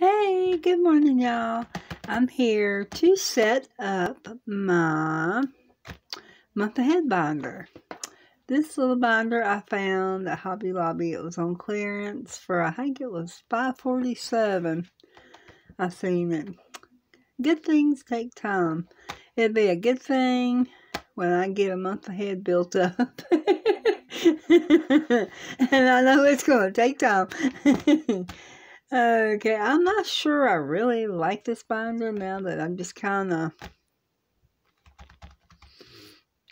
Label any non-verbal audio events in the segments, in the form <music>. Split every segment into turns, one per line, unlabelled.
Hey, good morning, y'all. I'm here to set up my month ahead binder. This little binder I found at Hobby Lobby. It was on clearance for I think it was 547. I seen it. Good things take time. It'd be a good thing when I get a month ahead built up. <laughs> and I know it's going to take time. <laughs> okay, I'm not sure I really like this binder now that I'm just kind of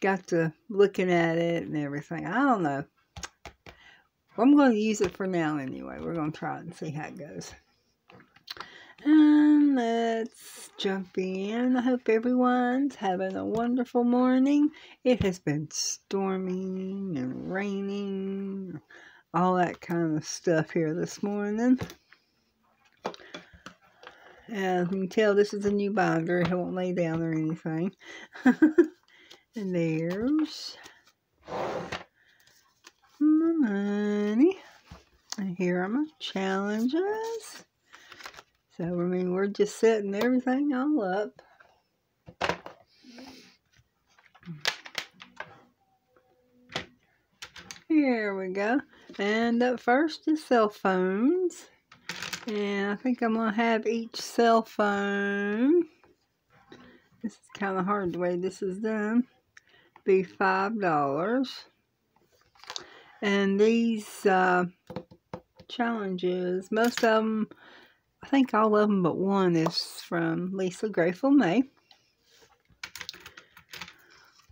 got to looking at it and everything. I don't know. I'm going to use it for now anyway. We're going to try it and see how it goes. And let's jump in. I hope everyone's having a wonderful morning. It has been storming and raining, all that kind of stuff here this morning. As you can tell, this is a new binder. It won't lay down or anything. <laughs> and there's my money. And here are my challenges. So, I mean, we're just setting everything all up. Here we go. And up first is cell phones. And I think I'm going to have each cell phone. This is kind of hard the way this is done. Be $5. And these uh, challenges, most of them I think all of them but one is from Lisa Grateful May.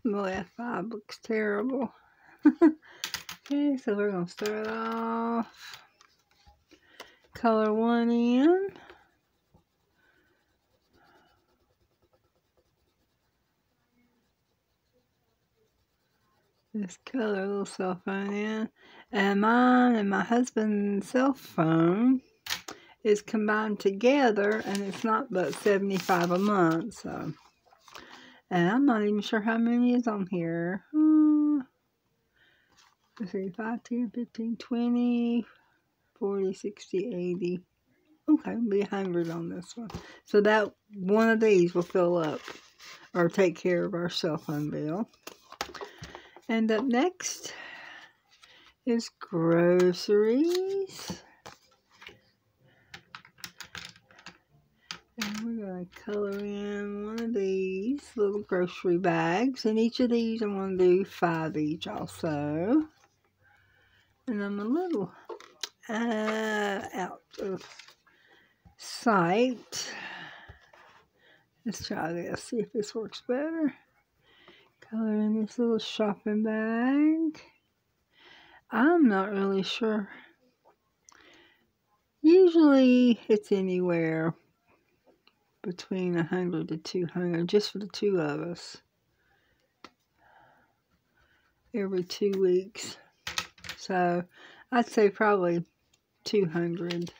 Boy, that five looks terrible. <laughs> okay, so we're going to start off. Color one in. This color little cell phone in. And mine and my husband's cell phone is combined together and it's not but 75 a month so and I'm not even sure how many is on here hmm. let's see 5 10 15 20 40 60 80 okay be 100 on this one so that one of these will fill up or take care of our cell phone bill and up next is groceries And we're going to color in one of these little grocery bags. And each of these I'm going to do five each also. And I'm a little uh, out of sight. Let's try this, see if this works better. Color in this little shopping bag. I'm not really sure. Usually it's anywhere between 100 to 200 just for the two of us every two weeks. So I'd say probably 200.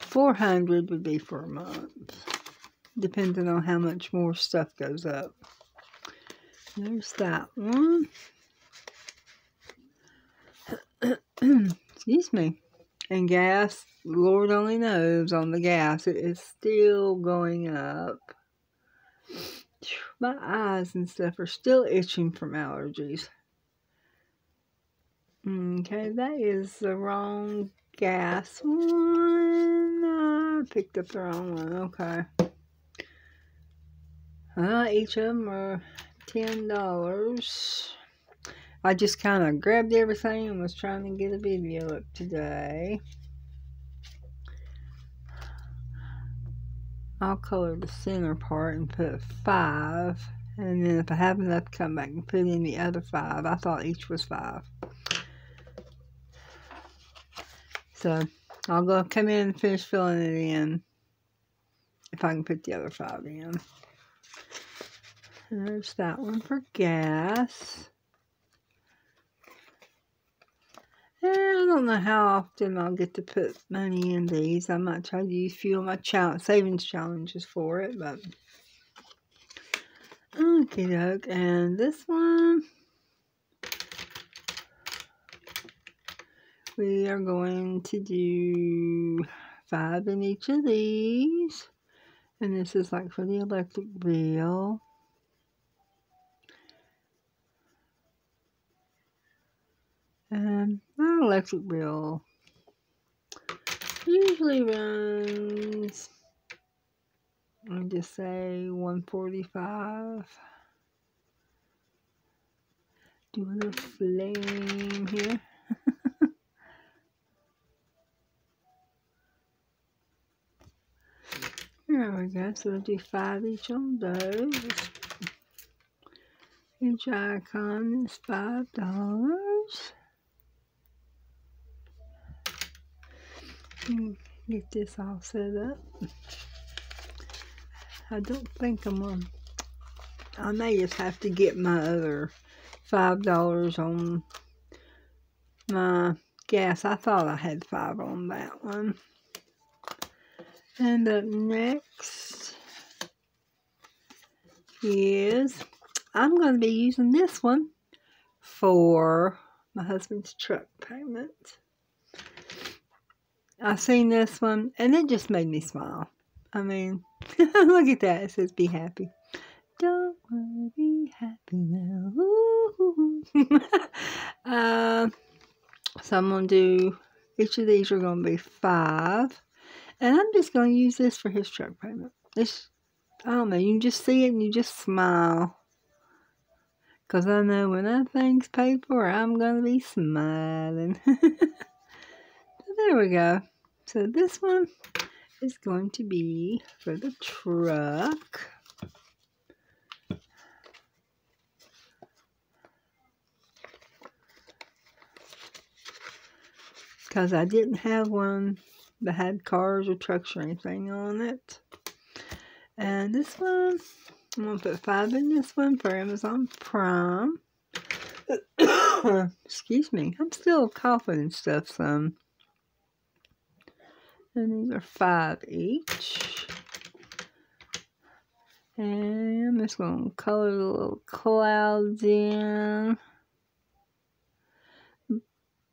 400 would be for a month, depending on how much more stuff goes up. There's that one. <clears throat> Excuse me. And gas, Lord only knows on the gas, it is still going up. My eyes and stuff are still itching from allergies. Okay, that is the wrong gas one. I picked up the wrong one. Okay. Uh, each of them are $10. I just kind of grabbed everything and was trying to get a video up today. I'll color the center part and put five. And then if I have enough, to come back and put in the other five. I thought each was five. So I'll go come in and finish filling it in. If I can put the other five in. there's that one for gas. I don't know how often I'll get to put money in these. I might try to use of my challenge, savings challenges for it, but okay, doke. And this one, we are going to do five in each of these. And this is like for the electric bill. Um, and my electric bill usually runs, let me just say 145. Do a little flame here. There we go. So we'll do five each on those. Each icon is five dollars. Get this all set up. I don't think I'm on. I may just have to get my other five dollars on my gas. I thought I had five on that one. And up next is, I'm going to be using this one for my husband's truck payment. I've seen this one and it just made me smile. I mean, <laughs> look at that. It says be happy. Don't worry, be happy now. <laughs> uh, so I'm going to do, each of these are going to be five. And I'm just going to use this for his truck payment. It's, I don't know, you just see it and you just smile. Because I know when that thing's paid for, I'm going to be smiling. <laughs> so there we go. So this one is going to be for the truck. Because I didn't have one that had cars or trucks or anything on it. And this one, I'm going to put five in this one for Amazon Prime. <coughs> Excuse me, I'm still coughing and stuff some. And these are five each. And I'm just going to color the little clouds in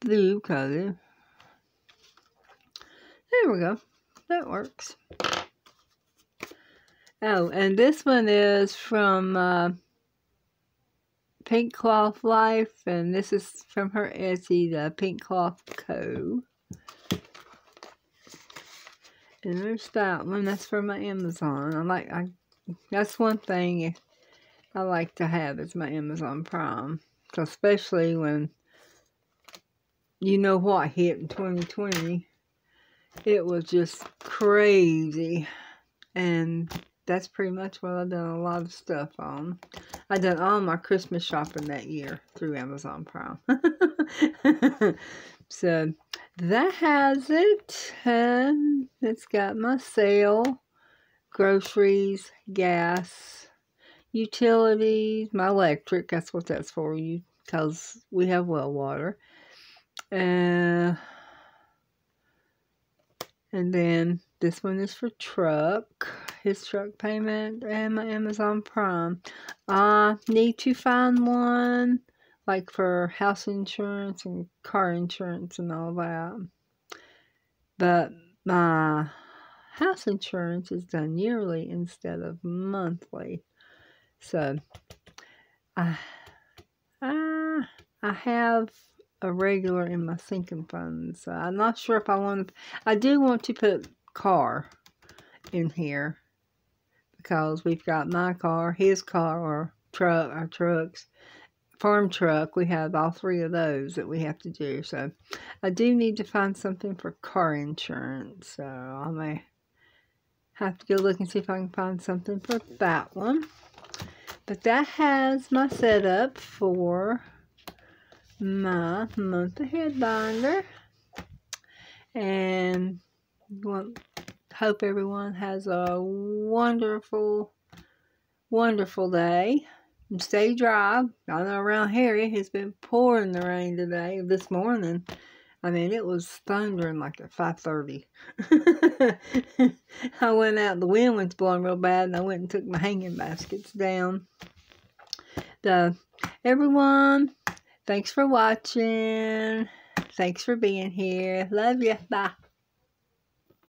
blue color. There we go. That works. Oh, and this one is from uh, Pink Cloth Life, and this is from her Etsy, the Pink Cloth Co. And there's that one. That's from my Amazon. I like. I. That's one thing I like to have is my Amazon Prime, especially when you know what hit in 2020 it was just crazy. And that's pretty much what I've done a lot of stuff on. I done all my Christmas shopping that year through Amazon Prime. <laughs> so that has it. And it's got my sale, groceries, gas, utilities, my electric. That's what that's for you because we have well water. Uh, and then this one is for truck, his truck payment, and my Amazon Prime. I need to find one like for house insurance and car insurance and all that. But my house insurance is done yearly instead of monthly. So I I I have a regular in my sinking funds. So I'm not sure if I want to. I do want to put car in here because we've got my car, his car, or truck, our trucks, farm truck. We have all three of those that we have to do. So I do need to find something for car insurance. So I may have to go look and see if I can find something for that one. But that has my setup for my month ahead binder. And hope everyone has a wonderful, wonderful day. And stay dry. I know around here it has been pouring the rain today, this morning. I mean, it was thundering like at 5.30. <laughs> I went out, the wind was blowing real bad, and I went and took my hanging baskets down. The, everyone, Thanks for watching. Thanks for being here. Love you. Bye.